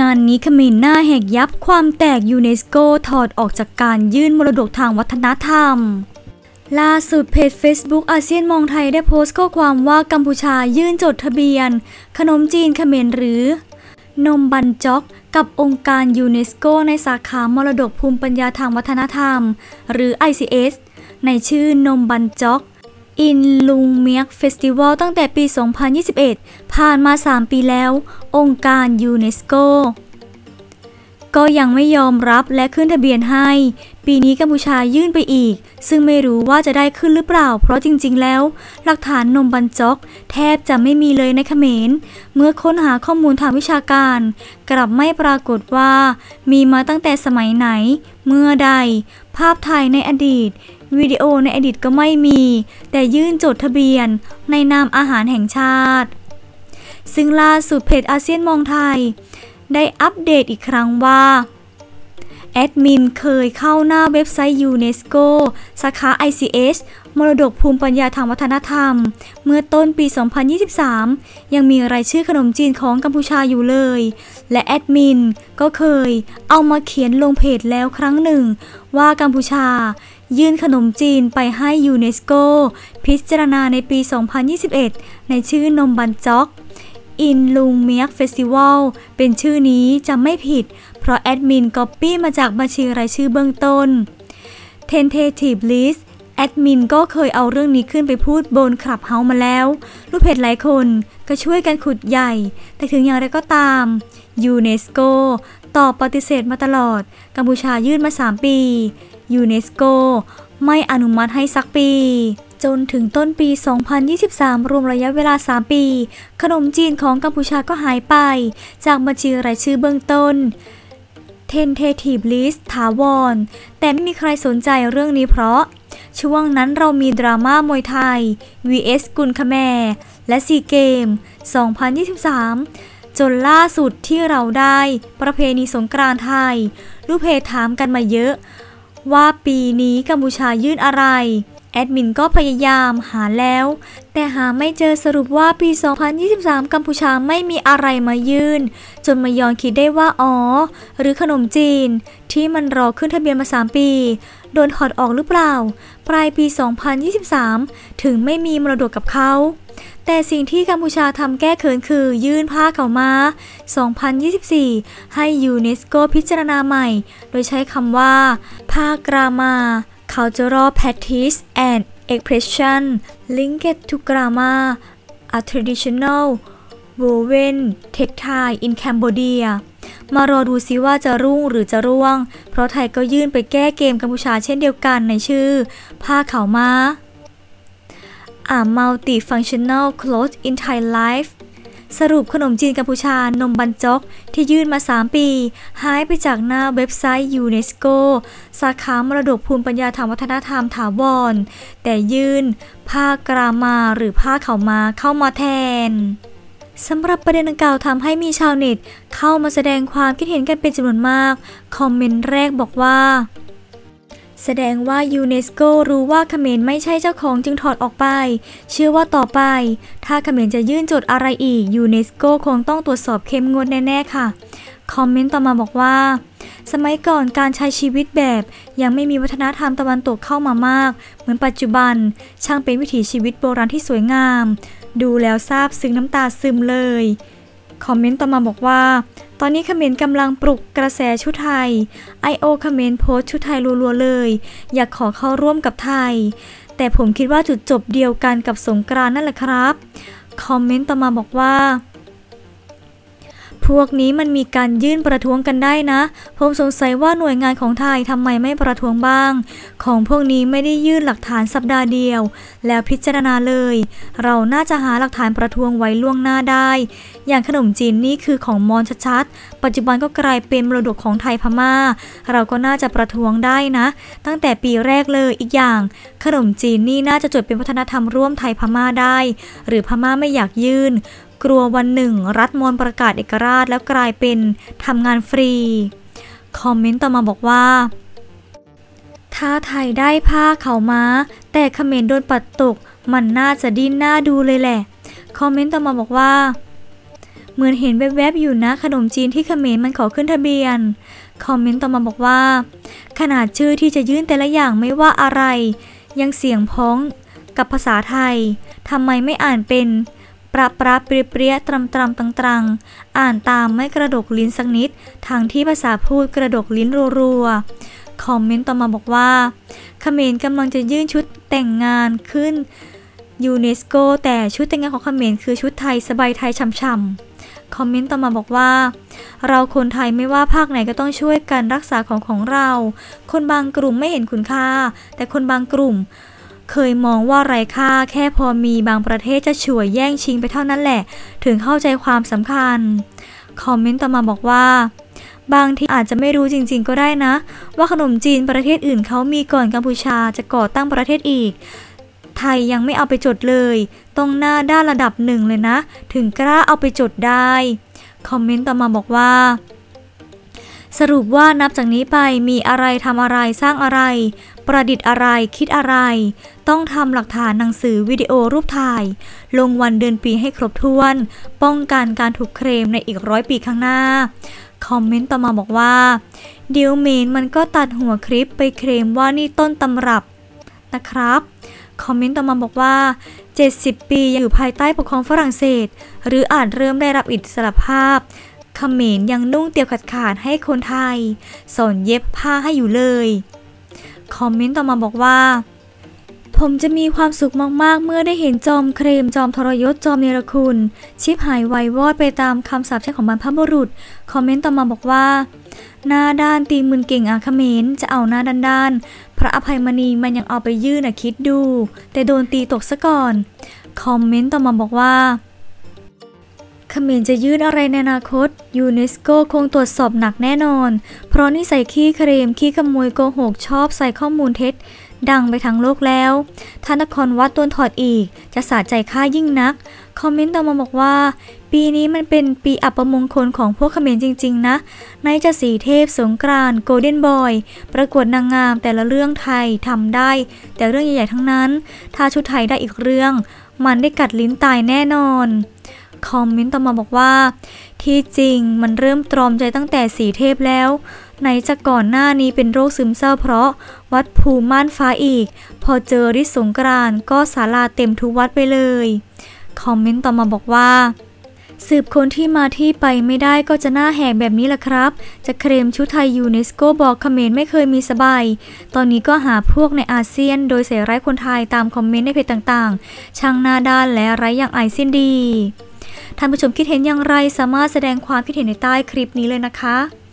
งานนี้เขมรหน้าแหกยับความแตกยูเนสโกถอดออกจากการยื่นมรดกทางวัฒนธรรม ล่าสุดเพจ Facebook อาเซียนมองไทยได้โพสต์ข้อความว่ากัมพูชายื่นจดทะเบียน ขนมจีนเขมรหรือ นมบันจอกกับองค์การยูเนสโกในสาขามรดกภูมิปัญญาทางวัฒนธรรม หรือ ICH ในชื่อนมบันจอก อินลุงเมียก Festival ตั้งแต่ปี 2021 ผ่านมา 3 ปีแล้ว องค์การยูเนสโกก็ยังไม่ยอมรับและขึ้นทะเบียนให้ ปีนี้กัมพูชายื่นไปอีก ซึ่งไม่รู้ว่าจะได้ขึ้นหรือเปล่า เพราะจริงๆ แล้ว หลักฐานนมบันจอก แทบจะไม่มีเลยในเขมร เมื่อค้นหาข้อมูลทางวิชาการ กลับไม่ปรากฏว่า มีมาตั้งแต่สมัยไหน เมื่อใด ภาพถ่ายในอดีต วิดีโอในอดีตก็ไม่มี แต่ยื่นจดทะเบียนในนามอาหารแห่งชาติ ซึ่งล่าสุดเพจอาเซียนมองไทย ได้อัปเดตอีกครั้งว่า แอดมินเคยเข้าหน้าเว็บไซต์ยูเนสโกสาขา ICH มรดกภูมิปัญญาทางวัฒนธรรม เมื่อต้นปี 2023 ยังมีรายชื่อขนมจีนของกัมพูชาอยู่เลย และแอดมินก็เคยเอามาเขียนลงเพจแล้วครั้งหนึ่ง ว่ากัมพูชา ยื่นขนมจีนไปให้ยูเนสโก พิจารณาในปี 2021 ในชื่อนมบันจ็อกอินลุงเมียก Festival เป็นชื่อนี้จะไม่ผิด เพราะแอดมินก๊อปปี้มาจากบัญชีรายชื่อเบื้องต้น Tentative List แอดมินก็เคยเอาเรื่องนี้ขึ้นไปพูดบน Clubhouse มาแล้ว ลูกเพจหลายคนก็ช่วยกันขุดใหญ่ แต่ถึงอย่างไรก็ตามยูเนสโกตอบปฏิเสธมาตลอด กัมพูชายื่นมา 3 ปี ยูเนสโกไม่อนุมัติให้สักปี จนถึงต้นปี 2023 รวมระยะเวลา 3 ปี ขนมจีนของกัมพูชาก็หายไป จากบัญชีรายชื่อเบื้องต้น Tentative List ถาวร แต่ไม่มีใครสนใจเรื่องนี้เพราะ ช่วงนั้นเรามีดราม่ามวยไทย vs กุนขแมร์และซีเกม 2023 จนล่าสุดที่เราได้ประเพณีสงกรานต์ไทย ลูกเพจถามกันมาเยอะ ว่าปีนี้กัมพูชายื่นอะไร แอดมินก็พยายามหาแล้ว แต่หาไม่เจอสรุปว่าปี 2023 กัมพูชาไม่มีอะไรมายื่น จนมาย้อนคิดได้ว่าอ๋อ หรือขนมจีน ที่มันรอขึ้นทะเบียนมา 3 ปี โดนถอดออกหรือเปล่า ปลายปี 2023 ถึงไม่มีมรดกกับเขา แต่สิ่งที่กัมพูชาทำแก้เขินคือยื่นผ้าเขามา 2024 ให้ยูเนสโกพิจารณาใหม่ โดยใช้คำว่า ผ้ากรามา cultural practice and expression linked to grammar a traditional woven textile in Cambodia มารอดูซิว่าจะรุ่งหรือจะร่วง เพราะไทยก็ยื่นไปแก้เกมกัมพูชาเช่นเดียวกันในชื่อ ผ้าขาวมา A multifunctional cloth in Thai life สรุปขนมจีนกัมพูชานมบันจอกที่ยื่นมา 3 ปี หายไปจากหน้าเว็บไซต์ยูเนสโก สาขามรดกภูมิปัญญาทางวัฒนธรรมถาวร แต่ยื่น ผ้ากรามาหรือผ้าเข่ามาเข้ามาแทน สำหรับประเด็นดังกล่าวทำให้มีชาวเน็ต เข้ามาแสดงความคิดเห็นกันเป็นจำนวนมาก คอมเมนต์แรกบอกว่า แสดงว่ายูเนสโกรู้ว่าเขมรไม่ใช่เจ้าของจึงถอดออกไป เชื่อว่าต่อไป ถ้าเขมรจะยื่นจดอะไรอีกยูเนสโกคงต้องตรวจสอบเข้มงวดแน่ๆค่ะ คอมเมนต์ต่อมาบอกว่า สมัยก่อนการใช้ชีวิตแบบยังไม่มีวัฒนธรรมตะวันตกเข้ามามาก เหมือนปัจจุบัน ช่างเป็นวิถีชีวิตโบราณที่สวยงาม ดูแล้วซาบซึ้งน้ำตาซึมเลย คอมเมนต์ต่อมาบอกว่า ตอนนี้เขมรกำลังปลุกกระแสชุดไทย I.O. เขมรโพสชุดไทยรัวๆเลย อยากขอเข้าร่วมกับไทย แต่ผมคิดว่าจุดจบเดียวกันกับสงกรานนั่นแหละครับ คอมเมนต์ต่อมาบอกว่า พวกนี้มันมีการยื่นประท้วงกันได้นะ ผมสงสัยว่าหน่วยงานของไทยทำไมไม่ประท้วงบ้าง ของพวกนี้ไม่ได้ยื่นหลักฐานสัปดาห์เดียว แล้วพิจารณาเลย เราน่าจะหาหลักฐานประท้วงไว้ล่วงหน้าได้ อย่างขนมจีนนี่คือของมอนชัดๆ ปัจจุบันก็กลายเป็นมรดกของไทยพมา่า เราก็น่าจะประท้วงได้นะ ตั้งแต่ปีแรกเลยอีกอย่าง ขนมจีนนี่น่าจะจดเป็นวัฒนธรรมร่วมไทยพม่าได้ หรือพม่าไม่อยากยื่น กลัววันหนึ่ง รัฐมนประกาศเอกราชแล้วกลายเป็นทำงานฟรี คอมเมนต์ต่อมาบอกว่า ถ้าไทยได้ผ้าเขามาแต่เขมรโดนปัดตก มันน่าจะดิ้นหน้าดูเลยแหละ คอมเมนต์ต่อมาบอกว่า เหมือนเห็นแวบๆอยู่นะขนมจีนที่เขมรมันขอขึ้นทะเบียน คอมเมนต์ต่อมาบอกว่า ขนาดชื่อที่จะยื่นแต่ละอย่างไม่ว่าอะไร ยังเสียงพ้องกับภาษาไทยทำไมไม่อ่านเป็น ปราปราเปรียเปรียตรำตรำตังตรังอ่านตามไม่กระดกลิ้นสักนิด ทางที่ภาษาพูดกระดกลิ้นรัวๆ คอมเมนต์ต่อมาบอกว่าเขมรกำลังจะยื่นชุดแต่งงานขึ้นยูเนสโกแต่ชุดแต่งงานของเขมรคือชุดไทยสบายไทยช่ำๆ คอมเมนต์ต่อมาบอกว่า เราคนไทยไม่ว่าภาคไหนก็ต้องช่วยกันรักษาของของเรา คนบางกลุ่มไม่เห็นคุณค่า แต่คนบางกลุ่ม เคยมองว่าไร้ค่าแค่พอมีบางประเทศจะฉวยแย่งชิงไปเท่านั้นแหละ ถึงเข้าใจความสำคัญ คอมเมนต์ต่อมาบอกว่า บางทีอาจจะไม่รู้จริงๆก็ได้นะ ว่าขนมจีนประเทศอื่นเขามีก่อนกัมพูชาจะก่อตั้งประเทศอีก ไทยยังไม่เอาไปจดเลย ตรงหน้าด้านระดับหนึ่งเลยนะ ถึงกล้าเอาไปจดได้ คอมเมนต์ต่อมาบอกว่าสรุปว่านับจากนี้ไปมีอะไรทำอะไรสร้างอะไร ประดิษฐ์อะไรคิดอะไร ต้องทำหลักฐานหนังสือวิดีโอรูปถ่าย ลงวันเดือนปีให้ครบถ้วน ป้องกันการถูกเคลมในอีกร้อยปีข้างหน้า คอมเมนต์ต่อมาบอกว่าเดียวเมนมันก็ตัดหัวคลิปไปเคลมว่านี่ต้นตำรับนะครับคอมเมนต์ต่อมาบอกว่า 70 ปียังอยู่ภายใต้ปกครองฝรั่งเศส หรืออาจเริ่มได้รับอิสรภาพเขมรยังนุ่งเตียวขาดขาดให้คนไทย สอนเย็บผ้าให้อยู่เลย คอมเมนต์ต่อมาบอกว่า ผมจะมีความสุขมากๆ เมื่อได้เห็นจอมเครม จอมทรยศจอมเนรคุณ ชิบหายไววอดไปตามคำสาปแช่งของบรรพบุรุษ คอมเมนต์ต่อมาบอกว่า หน้าด้านตีมืนเก่งอาเมรจะเอาหน้าด้านด้านพระอภัยมณีมันยังเอาไปยื่นอะคิดดู แต่โดนตีตกซะก่อน คอมเมนต์ต่อมาบอกว่า เขมรจะยื่นอะไรในอนาคต ยูเนสโกคงตรวจสอบหนักแน่นอน เพราะนิสัยขี้เครมขี้ขโมยโกหกชอบใส่ข้อมูลเท็จ ดังไปทั้งโลกแล้วท่านนครวัดต้นถอดอีก จะสาใจข้ายิ่งนัก คอมเมนต์ต่อมาบอกว่า ปีนี้มันเป็นปีอัปมงคลของพวกเขมรจริง ๆ นะในจะสีเทพสงกรานโกลเด้นบอย ประกวดนางงามแต่ละเรื่องไทยทำได้ แต่เรื่องใหญ่ๆทั้งนั้น ถ้าชุดไทยได้อีกเรื่อง มันได้กัดลิ้นตายแน่นอน คอมเมนต์ต่อมาบอกว่า ที่จริงมันเริ่มตรอมใจตั้งแต่สีเทพแล้ว ไหนจะก่อนหน้านี้เป็นโรคซึมเศร้าเพราะวัดภูม่านฟ้าอีก พอเจอริสงกรานก็ศาลาเต็มทุกวัดไปเลย คอมเมนต์ต่อมาบอกว่าสืบคนที่มาที่ไปไม่ได้ก็จะหน้าแหกแบบนี้แหละครับ จะเคลมชุดไทยยูเนสโกบอกเขมรไม่เคยมีสบาย ตอนนี้ก็หาพวกในอาเซียน โดยใส่ร้ายคนไทยตามคอมเมนต์ในเพจต่างๆ ช่างหน้าด้านและไร้อย่างไอเซียนดี ท่านผู้ชมคิดเห็นอย่างไรสามารถแสดงความคิดเห็นในใต้คลิปนี้เลยนะคะ